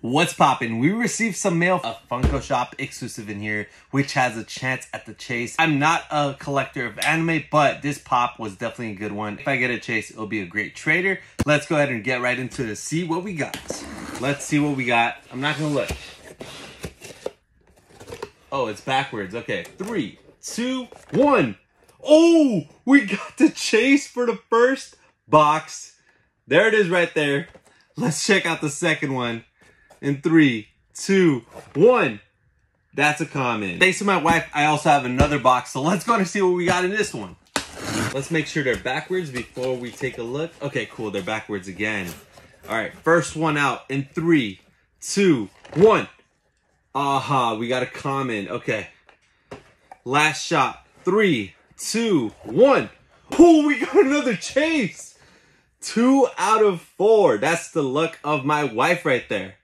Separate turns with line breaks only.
What's poppin'? We received some mail, a Funko Shop exclusive in here, which has a chance at the chase. I'm not a collector of anime, but this pop was definitely a good one. If I get a chase, it'll be a great trader. Let's go ahead and get right into it, see what we got. Let's see what we got. I'm not gonna look. Oh, it's backwards. Okay, three, two, one. Oh, we got the chase for the first box. There it is right there. Let's check out the second one in three, two, one. That's a common. Thanks to my wife, I also have another box. So let's go and see what we got in this one. Let's make sure they're backwards before we take a look. Okay, cool. They're backwards again. All right, first one out in three, two, one. Aha, we got a common. Okay. Last shot. Three, two, one. Oh, we got another chase. Two out of four. That's the luck of my wife right there.